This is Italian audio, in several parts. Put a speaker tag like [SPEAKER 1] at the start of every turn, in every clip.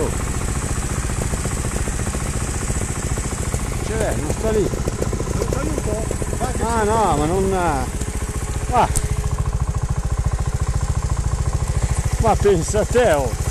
[SPEAKER 1] oh. Ce l'è, non sta lì.
[SPEAKER 2] Fai un po'.
[SPEAKER 1] Ah no, ma non... Va. Ma pensa a te, oh.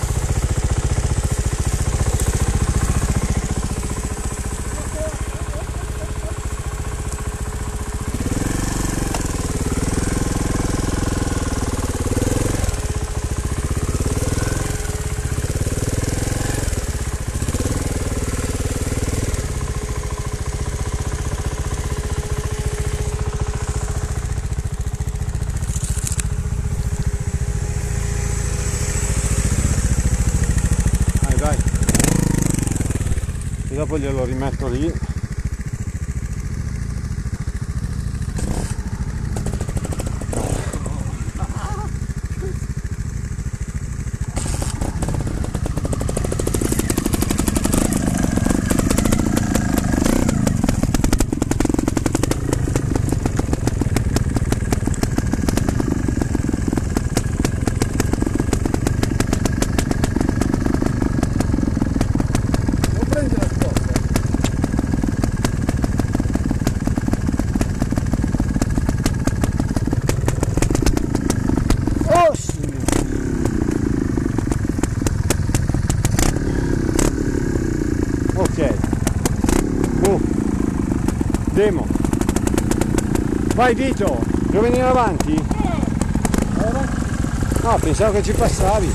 [SPEAKER 1] Vai, vai. E dopo glielo rimetto lì. Demo. Vai Vito, devo venire avanti?
[SPEAKER 2] Avanti.
[SPEAKER 1] No, pensavo che ci passavi.